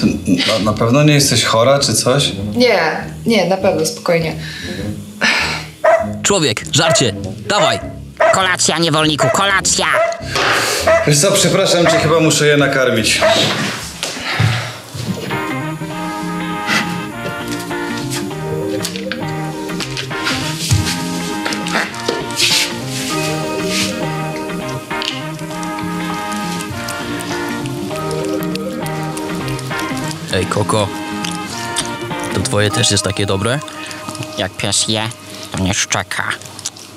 Ty na, na pewno nie jesteś chora czy coś? Nie, nie, na pewno, spokojnie. Człowiek, żarcie, dawaj! Kolacja, niewolniku, kolacja! Wiesz co, przepraszam cię, chyba muszę je nakarmić. Ej, Koko, to twoje też jest takie dobre? Jak pies je, to mnie szczeka.